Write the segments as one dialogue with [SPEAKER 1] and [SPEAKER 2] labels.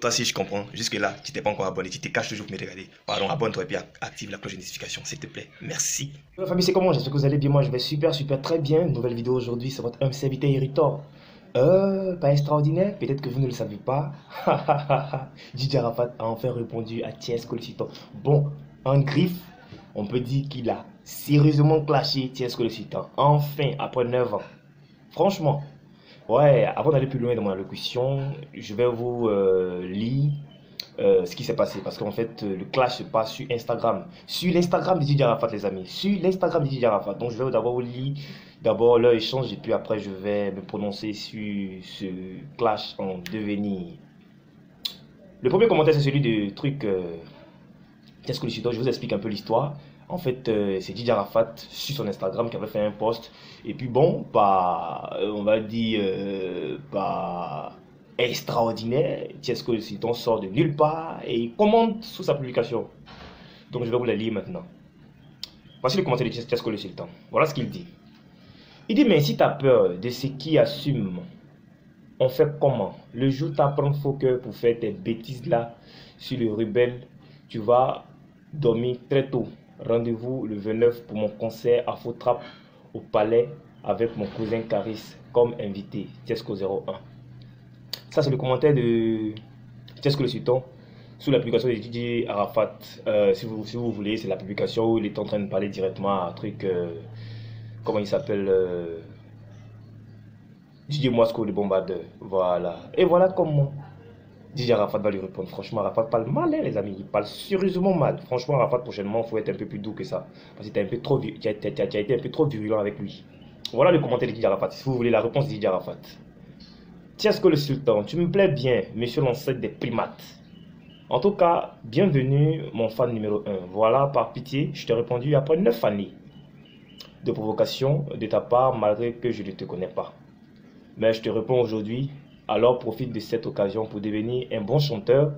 [SPEAKER 1] Toi, si je comprends, jusque-là, tu t'es pas encore abonné, tu te caches toujours pour me regarder. Pardon, abonne-toi et puis active la cloche de notification, s'il te plaît. Merci.
[SPEAKER 2] La famille, c'est comment? J'espère que vous allez bien. Moi, je vais super, super, très bien. Nouvelle vidéo aujourd'hui, c'est votre homme serviteur irritant. Euh, pas extraordinaire, peut-être que vous ne le savez pas. Didier Arafat a enfin répondu à Thiès Colciton. Bon, en griffe, on peut dire qu'il a sérieusement clashé Thiès Colciton. Enfin, après 9 ans. Franchement, ouais, avant d'aller plus loin dans mon allocution, je vais vous euh, lire euh, ce qui s'est passé. Parce qu'en fait, le clash se passe sur Instagram. Sur l'Instagram de Didier Arafat, les amis. Sur l'Instagram de Didier Arafat. Donc, je vais d'abord vous lire d'abord leur échange et puis après, je vais me prononcer sur ce clash en devenir. Le premier commentaire, c'est celui du truc. Qu'est-ce que le Je vous explique un peu l'histoire. En fait, euh, c'est Didier Arafat sur son Instagram qui avait fait un post. Et puis bon, pas, euh, on va dire, euh, pas extraordinaire. Que le sort de nulle part et il commente sous sa publication. Donc je vais vous la lire maintenant. Voici le commentaire de Tiesco le Sultan. Voilà ce qu'il dit. Il dit, mais si tu as peur de ce qui assume, on fait comment? Le jour où tu apprends faux cœur pour faire tes bêtises là sur le rebelle, tu vas dormir très tôt. Rendez-vous le 29 pour mon concert à Fautrap au Palais avec mon cousin Caris comme invité, Tiesco 01. Ça, c'est le commentaire de Tiesco le Sultan sous la publication de Didier Arafat. Euh, si, vous, si vous voulez, c'est la publication où il est en train de parler directement à un truc. Euh, comment il s'appelle euh, Didier Moisco, le bombardeur. Voilà. Et voilà comment Didier Arafat va lui répondre. Franchement, Arafat parle mal, hein, les amis. Il parle sérieusement mal. Franchement, Arafat, prochainement, il faut être un peu plus doux que ça. Parce que tu as, été un peu trop virulent avec lui. Voilà le commentaire de Didier Arafat. Si vous voulez la réponse de Didier Arafat. que le sultan, tu me plais bien, monsieur l'ancêtre des primates. En tout cas, bienvenue, mon fan numéro 1. Voilà, par pitié, je t'ai répondu après 9 années de provocation de ta part, malgré que je ne te connais pas. Mais je te réponds aujourd'hui alors profite de cette occasion pour devenir un bon chanteur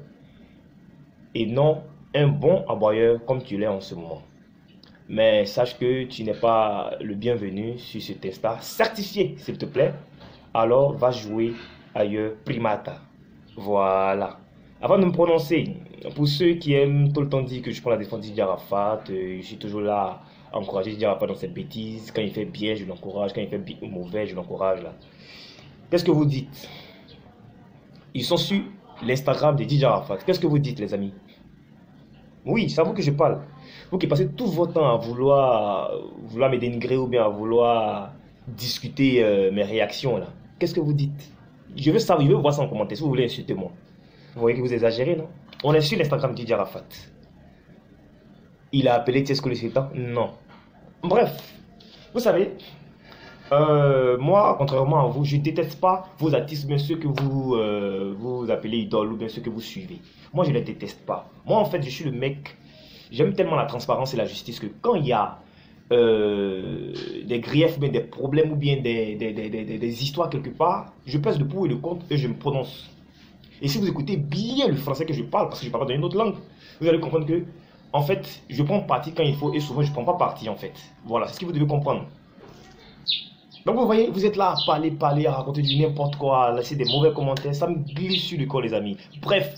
[SPEAKER 2] et non un bon aboyeur comme tu l'es en ce moment. Mais sache que tu n'es pas le bienvenu sur ce test-là. Certifié, s'il te plaît. Alors va jouer ailleurs, primata. Voilà. Avant de me prononcer, pour ceux qui aiment tout le temps dire que je prends la défense d'Arafat, euh, je suis toujours là à encourager Didier dans cette bêtise. Quand il fait bien, je l'encourage. Quand il fait mauvais, je l'encourage. Qu'est-ce que vous dites? Ils sont sur l'Instagram de DJ Arafat. Qu'est-ce que vous dites, les amis? Oui, c'est à vous que je parle. Vous qui passez tout votre temps à vouloir, vouloir me dénigrer ou bien à vouloir discuter euh, mes réactions, là. Qu'est-ce que vous dites? Je veux savoir, je veux voir ça en commentaire. Si vous voulez insulter moi. Vous voyez que vous exagérez, non? On est sur l'Instagram de DJ Arafat. Il a appelé Tiesco le Non. Bref, vous savez, euh, moi, contrairement à vous, je déteste pas vos artistes, bien ceux que vous, euh, vous appelez idoles ou bien ceux que vous suivez. Moi, je ne les déteste pas. Moi, en fait, je suis le mec, j'aime tellement la transparence et la justice que quand il y a euh, des griefs, bien des problèmes ou bien des, des, des, des, histoires quelque part, je pèse le pour et le contre et je me prononce. Et si vous écoutez bien le français que je parle, parce que je parle dans une autre langue, vous allez comprendre que, en fait, je prends parti quand il faut et souvent je ne prends pas parti, en fait. Voilà, c'est ce que vous devez comprendre. Donc vous voyez, vous êtes là à parler, parler, à raconter du n'importe quoi, à laisser des mauvais commentaires, ça me glisse sur le corps les amis. Bref,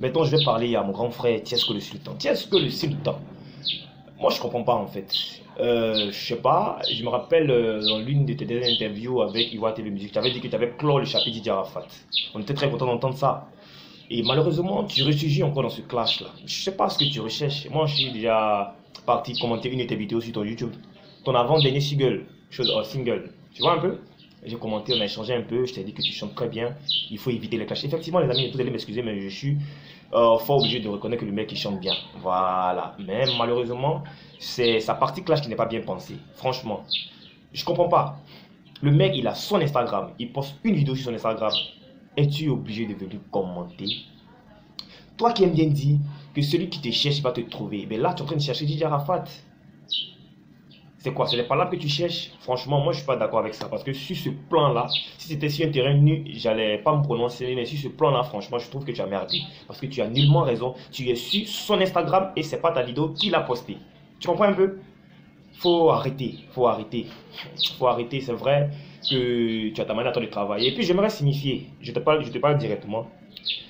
[SPEAKER 2] maintenant je vais parler à mon grand frère Tiesco le Sultan. Tiesco le Sultan. Moi je comprends pas en fait. Euh, je sais pas, je me rappelle euh, dans l'une de tes dernières interviews avec Ivoire TV Musique, tu avais dit que tu avais clos le chapitre d'Arafat. On était très content d'entendre ça. Et malheureusement, tu ressurgis encore dans ce clash là. Je sais pas ce que tu recherches. Moi je suis déjà parti commenter une de tes vidéos sur ton YouTube. Ton avant-dernier single, chose, oh, single, tu vois un peu? J'ai commenté, on a échangé un peu, je t'ai dit que tu chantes très bien, il faut éviter les clashs. Effectivement, les amis, vous allez m'excuser, mais je suis euh, fort obligé de reconnaître que le mec il chante bien. Voilà. Mais malheureusement, c'est sa partie clash qui n'est pas bien pensée. Franchement, je comprends pas. Le mec, il a son Instagram, il poste une vidéo sur son Instagram. Es-tu obligé de venir commenter? Toi qui aimes bien dire que celui qui te cherche va te trouver, mais là, tu es en train de chercher Didier Arafat. C'est quoi? C'est les palabres que tu cherches? Franchement, moi, je suis pas d'accord avec ça. Parce que sur ce plan-là, si c'était sur un terrain nu, j'allais pas me prononcer. Mais sur ce plan-là, franchement, je trouve que tu as merdé. Parce que tu as nullement raison. Tu es sur son Instagram et c'est pas ta vidéo qu'il a posté. Tu comprends un peu? Faut arrêter. Faut arrêter. Faut arrêter. C'est vrai que tu as ta manière de travailler. Et puis, j'aimerais signifier, je te parle, je te parle directement.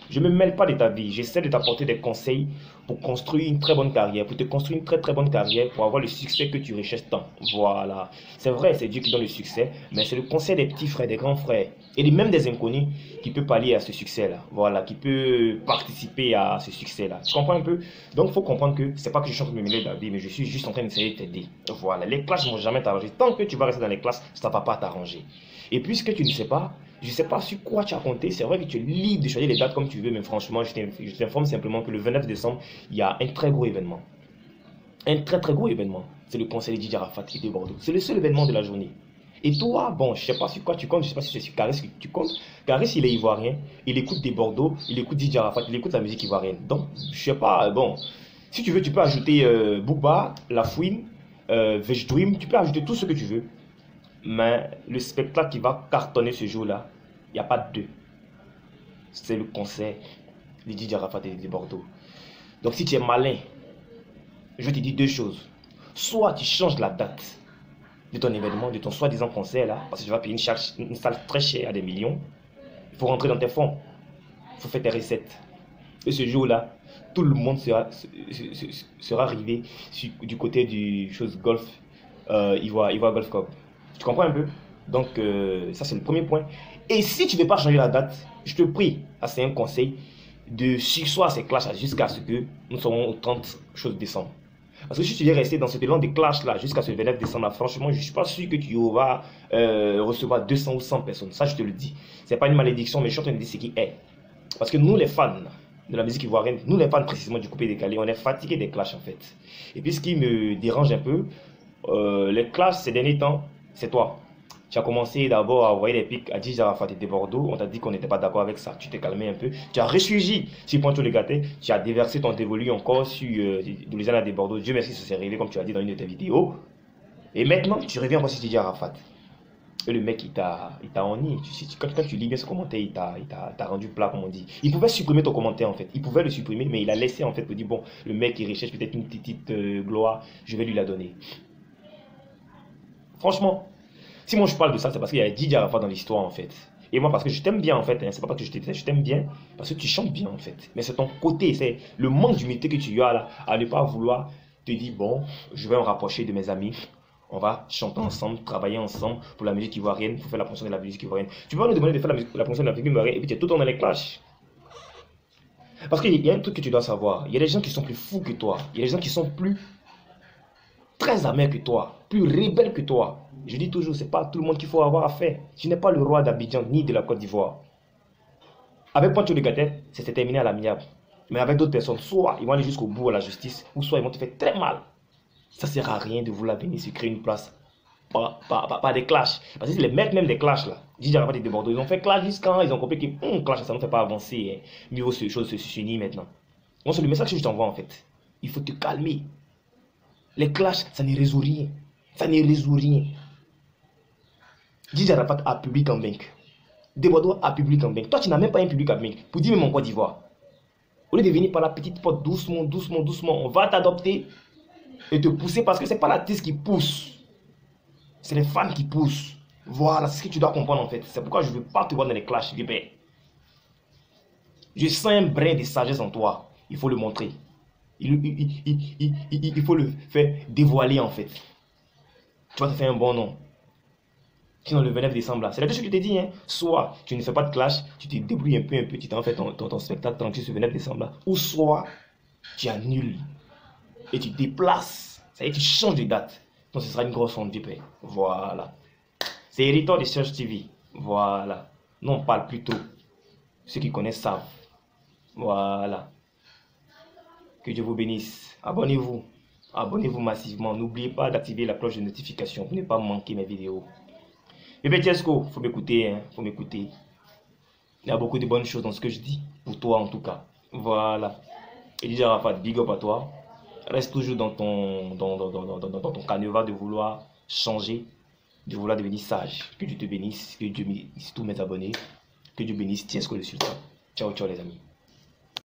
[SPEAKER 2] Je ne me mêle pas de ta vie. J'essaie de t'apporter des conseils pour construire une très bonne carrière, pour te construire une très très bonne carrière, pour avoir le succès que tu recherches tant. Voilà. C'est vrai, c'est Dieu qui donne le succès, mais c'est le conseil des petits frères, des grands frères, et même des inconnus qui peut pallier à ce succès-là. Voilà, qui peut participer à ce succès-là. Tu comprends un peu? Donc, il faut comprendre que c'est pas que je suis en train de me mêler de la vie, mais je suis juste en train d'essayer de t'aider. Voilà. Les classes ne vont jamais t'arranger. Tant que tu vas rester dans les classes, ça ne va pas t'arranger. Et puisque tu ne sais pas, je ne sais pas sur quoi tu as compté. C'est vrai que tu es libre de choisir les dates comme tu veux, mais franchement, je t'informe simplement que le 29 décembre, il y a un très gros événement. Un très très gros événement. C'est le conseil de Didier Arafat de Bordeaux. C'est le seul événement de la journée. Et toi, bon, je ne sais pas sur quoi tu comptes, je ne sais pas si c'est sur Caris que tu comptes. Caris, il est ivoirien, il écoute des Bordeaux, il écoute Didier Arafat, il écoute la musique ivoirienne. Donc, je ne sais pas, bon, si tu veux, tu peux ajouter euh, Bouba, La Fouine, euh, tu peux ajouter tout ce que tu veux. Mais le spectacle qui va cartonner ce jour-là, il n'y a pas deux. C'est le concert de Didier Arafat et de Bordeaux. Donc si tu es malin, je te dis deux choses. Soit tu changes la date de ton événement, de ton soi-disant concert là, parce que tu vas payer une, charge, une salle très chère à des millions. Il faut rentrer dans tes fonds. Il faut faire tes recettes. Et ce jour-là, tout le monde sera, sera arrivé du côté du chose golf, euh, Ivoire, Ivoire Golf Cup. Tu comprends un peu? Donc, euh, ça, c'est le premier point. Et si tu ne veux pas changer la date, je te prie, c'est un conseil, de sursoir ces clashes jusqu'à ce que nous serons au 30 choses décembre. Parce que si tu veux rester dans ce élan de clash là jusqu'à ce 29 décembre, franchement, je ne suis pas sûr que tu vas euh, recevoir 200 ou 100 personnes. Ça, je te le dis. Ce n'est pas une malédiction, mais je suis en train de dire ce qui est. Parce que nous, les fans de la musique ivoirienne, nous, les fans précisément du coupé décalé, on est fatigués des clashs en fait. Et puis, ce qui me dérange un peu, euh, les clashs ces derniers temps, c'est toi. Tu as commencé d'abord à envoyer des pics à Didier Arafat et Bordeaux. On t'a dit qu'on n'était pas d'accord avec ça. Tu t'es calmé un peu. Tu as ressurgi sur Poncho Le Gâté. Tu as déversé ton dévolu encore sur euh, Louisiana de Bordeaux. Dieu merci, ça s'est réglé comme tu as dit dans une de tes vidéos. Et maintenant, tu reviens encore sur Didier Arafat. Et le mec, il t'a onni. Tu, quand, quand, tu lis bien ce commentaire, il t'a rendu plat, comme on dit. Il pouvait supprimer ton commentaire, en fait. Il pouvait le supprimer, mais il a laissé, en fait, pour dire, bon, le mec, il recherche peut-être une petite euh, gloire, je vais lui la donner. Franchement, si moi je parle de ça, c'est parce qu'il y a Didier Arafat dans l'histoire en fait. Et moi, parce que je t'aime bien en fait, hein. c'est pas parce que je t'aime, je t'aime bien, parce que tu chantes bien en fait. Mais c'est ton côté, c'est le manque d'humilité que tu as là, à ne pas vouloir te dire, bon, je vais me rapprocher de mes amis, on va chanter ensemble, travailler ensemble pour la musique ivoirienne, pour faire la promotion de la musique ivoirienne. Tu peux pas nous demander de faire la, la promotion de la musique ivoirienne et puis tu es tout dans les clashs. Parce qu'il y a un truc que tu dois savoir, il y a des gens qui sont plus fous que toi, il y a des gens qui sont plus très amers que toi, plus rebelles que toi. Je dis toujours, ce n'est pas tout le monde qu'il faut avoir affaire. Tu n'es pas le roi d'Abidjan ni de la Côte d'Ivoire. Avec Poncho de c'est terminé à l'amiable. Mais avec d'autres personnes, soit ils vont aller jusqu'au bout à la justice, ou soit ils vont te faire très mal. Ça ne sert à rien de vouloir venir se créer une place par, des clashs. Parce que c'est les maîtres même des clashs là. Didier Arafat de Bordeaux, ils ont fait clash jusqu'à ils ont compris que un clash ça ne fait pas avancer. Hein. Mieux vaut ces choses se s'unir maintenant. Donc c'est le message que je t'envoie en fait. Il faut te calmer. Les clashs, ça ne résout rien. Ça ne résout rien. Didier Arafat a public en banque. Debodo a public en banque. Toi, tu n'as même pas un public en banque. Pour dire même en Côte d'Ivoire. Au lieu de venir par la petite porte, doucement, doucement, doucement, on va t'adopter et te pousser parce que ce n'est pas l'artiste qui pousse. C'est les fans qui poussent. Voilà, c'est ce que tu dois comprendre en fait. C'est pourquoi je ne veux pas te voir dans les clashs, Je sens un brin de sagesse en toi. Il faut le montrer. Il, il, faut le faire dévoiler en fait. Tu vas te faire un bon nom. Sinon, le 29 décembre, là, c'est la chose que je t'ai dit. Hein. Soit tu ne fais pas de clash, tu te débrouilles un peu, un peu, tu t'en fais ton, ton, spectacle tranquille ce 29 décembre, là. Ou soit tu annules et tu déplaces. Ça y est, tu changes de date. Donc, ce sera une grosse onde paix. Voilà. C'est héritant de Search TV. Voilà. Non, on parle plutôt. Ceux qui connaissent savent. Voilà. Que Dieu vous bénisse. Abonnez-vous. Abonnez-vous massivement. N'oubliez pas d'activer la cloche de notification pour ne pas manquer mes vidéos. Bébé Tiesco, faut m'écouter, hein, faut m'écouter. Il y a beaucoup de bonnes choses dans ce que je dis, pour toi en tout cas. Voilà. Déjà Rafat, big up à toi. Reste toujours dans ton, dans, dans, dans, dans ton canevas de vouloir changer, de vouloir devenir sage. Que Dieu te bénisse, que Dieu bénisse tous mes abonnés. Que Dieu bénisse Tiesco le sultan. Ciao, ciao les amis.